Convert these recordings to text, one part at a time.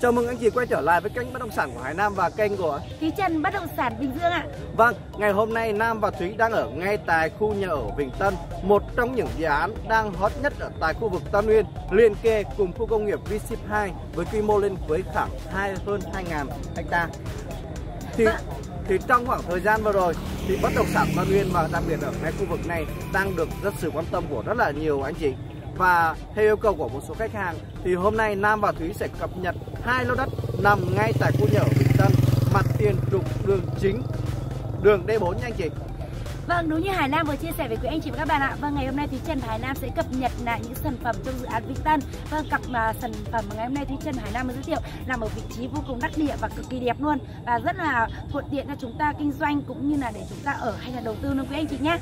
Chào mừng anh chị quay trở lại với kênh bất động sản của Hải Nam và kênh của Thúy Trần bất động sản Bình Dương ạ. Vâng, ngày hôm nay Nam và Thúy đang ở ngay tại khu nhà ở Bình Tân, một trong những dự án đang hot nhất ở tại khu vực Tân Uyên, liên kề cùng khu công nghiệp V-Ship 2 với quy mô lên với khoảng hai hơn 2.000 ha. Thì Vâng. thì trong khoảng thời gian vừa rồi thì bất động sản Tân Uyên và đặc biệt ở ngay khu vực này đang được rất sự quan tâm của rất là nhiều anh chị và theo yêu cầu của một số khách hàng thì hôm nay Nam và Thúy sẽ cập nhật hai lô đất nằm ngay tại khu nhà ở Bình Tân mặt tiền trục đường chính đường D4 nha anh chị Vâng, đúng như Hải Nam vừa chia sẻ với quý anh chị và các bạn ạ. Vâng, ngày hôm nay Thúy Trần và Hải Nam sẽ cập nhật lại những sản phẩm trong dự án Vĩnh Tân. Vâng, cặp mà sản phẩm mà ngày hôm nay Thúy Trần Hải Nam mới giới thiệu nằm ở vị trí vô cùng đắc địa và cực kỳ đẹp luôn và rất là thuận tiện cho chúng ta kinh doanh cũng như là để chúng ta ở hay là đầu tư luôn quý anh chị nhé.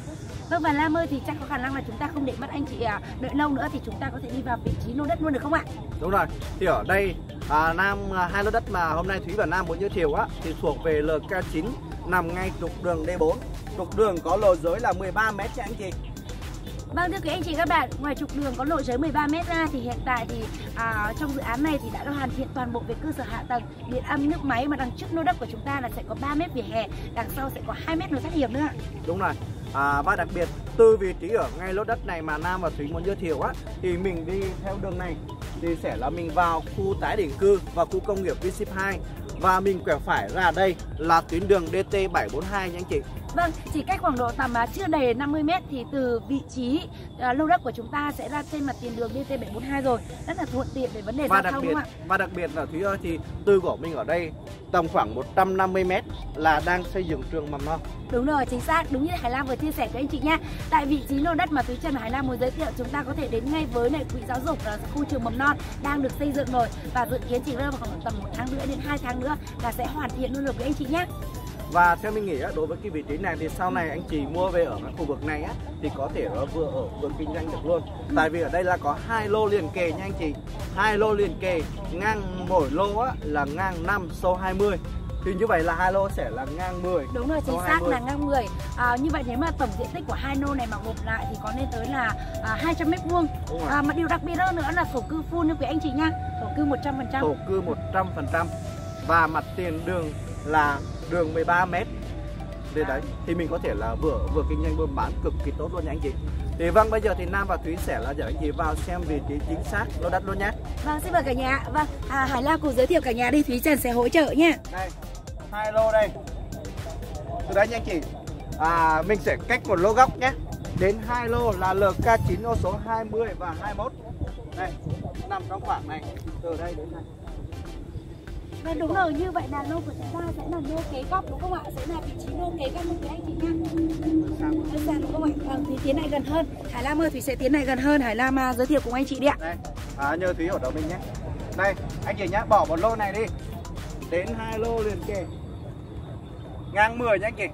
Vâng và Lam ơi thì chắc có khả năng là chúng ta không để mất anh chị à, đợi lâu nữa thì chúng ta có thể đi vào vị trí lô đất luôn được không ạ? Đúng rồi, thì ở đây à, Nam à, hai lô đất mà hôm nay Thúy và Nam muốn giới thiệu á thì thuộc về LK9 nằm ngay trục đường D4. Trục đường có lô giới là 13 m nha anh chị. Vâng thưa quý anh chị các bạn, ngoài trục đường có lộ giới 13 m ra thì hiện tại thì à, trong dự án này thì đã hoàn thiện toàn bộ về cơ sở hạ tầng, điện âm, nước máy mà đằng trước lô đất của chúng ta là sẽ có 3 m vỉa hè, đằng sau sẽ có 2 m lối thoát hiểm nữa. Đúng rồi. À, và đặc biệt từ vị trí ở ngay lô đất này mà Nam và Thúy muốn giới thiệu á thì mình đi theo đường này thì sẽ là mình vào khu tái định cư và khu công nghiệp V-Ship 2 và mình quẹo phải ra đây là tuyến đường DT742 nha anh chị. Vâng, chỉ cách khoảng độ tầm à, chưa đầy 50 m thì từ vị trí à, lô đất của chúng ta sẽ ra trên mặt tiền đường DT742 rồi, rất là thuận tiện về vấn đề và giao thông biệt đúng không ạ? và đặc biệt là Thúy ơi thì từ của mình ở đây tầm khoảng 150 m là đang xây dựng trường mầm non. Đúng rồi, chính xác, đúng như Hải Lam vừa chia sẻ với anh chị nha. Tại vị trí lô đất mà Thúy Trần và Hải Lam muốn giới thiệu, chúng ta có thể đến ngay với lại quỹ giáo dục là khu trường mầm non đang được xây dựng rồi và dự kiến chỉ rơi vào khoảng tầm một tháng nữa đến 2 tháng nữa là sẽ hoàn thiện luôn được với anh chị nhé. Và theo mình nghĩ á, đối với cái vị trí này thì sau này anh chị mua về ở cái khu vực này á thì có thể nó vừa ở vừa kinh doanh được luôn. Tại vì ở đây là có hai lô liền kề nha anh chị. Hai lô liền kề, ngang mỗi lô á là ngang 5 sâu 20. Thì như vậy là hai lô sẽ là ngang 10. Đúng rồi, chính xác 20. là ngang 10. À, như vậy nếu mà tổng diện tích của hai lô này mà gộp lại thì có lên tới là à, 200 mét vuông. À, mà điều đặc biệt hơn nữa là thổ cư full như quý anh chị nha, thổ cư 100%. Thổ cư 100% và mặt tiền đường là đường 13 m. Đến đấy thì mình có thể là vừa vừa kinh doanh buôn bán cực kỳ tốt luôn nha anh chị. Thì vâng bây giờ thì Nam và Thúy sẽ là dẫn anh chị vào xem vị trí chính xác lô đất luôn nhé. Vâng, xin mời cả nhà. Vâng, à, Hải Lam cùng giới thiệu cả nhà đi, Thúy Trần sẽ hỗ trợ nha. đây hai lô đây từ đấy nha anh chị à, mình sẽ cách một lô góc nhé đến hai lô là LK9 ô số 20 và 21 đây nằm trong khoảng này từ đây đến này Vâng đúng rồi, như vậy là lô của chúng ta sẽ là lô kế góc đúng không ạ? Sẽ là vị trí lô kế góc với anh chị nha. Đơn giản đúng không ạ? Vâng, thì tiến lại gần hơn. Hải Lam ơi, Thủy sẽ tiến lại gần hơn. Hải Lam à, giới thiệu cùng anh chị đi ạ. đây à, nhờ Thúy ở đầu mình nhé đây anh chị nhé bỏ một lô này đi đến hai lô liền kề ngang 10 nhé anh chị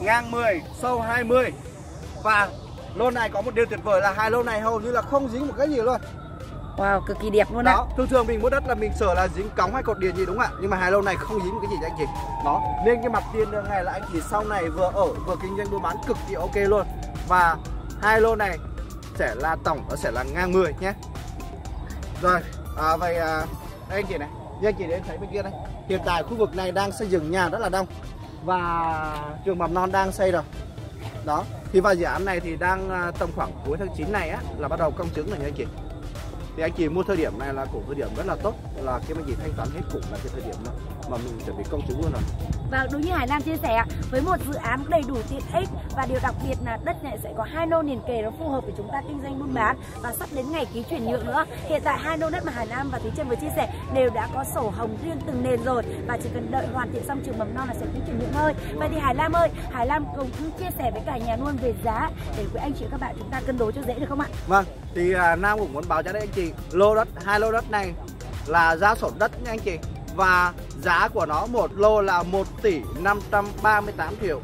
ngang 10 sâu 20 và lô này có một điều tuyệt vời là hai lô này hầu như là không dính một cái gì luôn Wow, cực kỳ đẹp luôn ạ. thường thường mình mua đất là mình sợ là dính cống hay cột điện gì đúng không ạ? Nhưng mà hai lô này không dính một cái gì anh chị. Đó nên cái mặt tiền đường này là anh chị sau này vừa ở vừa kinh doanh buôn bán cực kỳ ok luôn. Và hai lô này sẽ là tổng nó sẽ là ngang 10 nhé. Rồi à, vậy à, đây anh chị này. Như anh chị đến thấy bên kia đây hiện tại khu vực này đang xây dựng nhà rất là đông. Và trường mầm non đang xây rồi. Đó thì vào dự án này thì đang à, tầm khoảng cuối tháng 9 này á là bắt đầu công chứng rồi nha anh chị thì anh chị mua thời điểm này là cũng thời điểm rất là tốt là khi mà chị thanh toán hết cũng là cái thời điểm mà, mà mình chuẩn bị công chứng luôn rồi Và đúng như Hải Lam chia sẻ với một dự án đầy đủ tiện ích và điều đặc biệt là đất này sẽ có hai lô liền kề nó phù hợp với chúng ta kinh doanh buôn bán và sắp đến ngày ký chuyển nhượng nữa. Hiện tại hai lô đất mà Hải Lam và Thúy Trần vừa chia sẻ đều đã có sổ hồng riêng từng nền rồi và chỉ cần đợi hoàn thiện xong trường mầm non là sẽ ký chuyển nhượng thôi. Vậy thì Hải Lam ơi, Hải Lam cùng chia sẻ với cả nhà luôn về giá để với anh chị các bạn chúng ta cân đối cho dễ được không ạ? vâng thì à, nam cũng muốn báo cho đấy anh chị lô đất hai lô đất này là giá sổ đất nha anh chị và giá của nó một lô là 1 tỷ 538 triệu.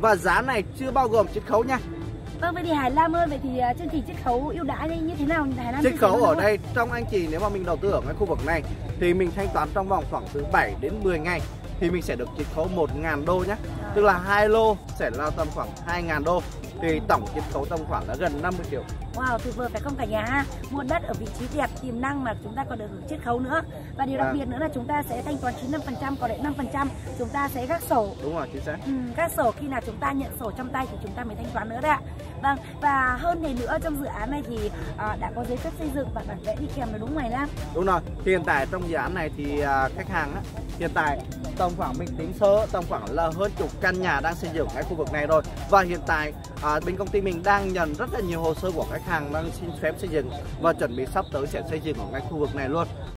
Và giá này chưa bao gồm chiết khấu nha. Vâng, vậy thì Hải Lam ơi, vậy thì à, chương trình chiết khấu ưu đãi đây như thế nào? Hải Lam chiết khấu ở đây trong anh chị nếu mà mình đầu tư ở cái khu vực này thì mình thanh toán trong vòng khoảng từ 7 đến 10 ngày thì mình sẽ được chiết khấu 1.000 đô nhé tức là hai lô sẽ là tầm khoảng 2.000 đô thì tổng chiết khấu tầm khoảng là gần 50 triệu Wow, tuyệt vời phải không cả nhà? Mua đất ở vị trí đẹp, tiềm năng mà chúng ta còn được hưởng chiết khấu nữa. Và điều đặc À. biệt nữa là chúng ta sẽ thanh toán 95%, còn lại 5% chúng ta sẽ gác sổ. đúng rồi chính xác Ừ, gác sổ khi nào chúng ta nhận sổ trong tay thì chúng ta mới thanh toán nữa đấy ạ. Vâng, và hơn thế nữa trong dự án này thì à, đã có giấy phép xây dựng và bản vẽ đi kèm rồi đúng không này Nam? đúng rồi hiện tại trong dự án này thì à, khách hàng á, hiện tại tầm khoảng mình tính sơ tầm khoảng là hơn chục căn nhà đang xây dựng ở khu vực này rồi và hiện tại à, bên công ty mình đang nhận rất là nhiều hồ sơ của khách hàng đang xin phép xây dựng và chuẩn bị sắp tới sẽ xây dựng ở ngay khu vực này luôn.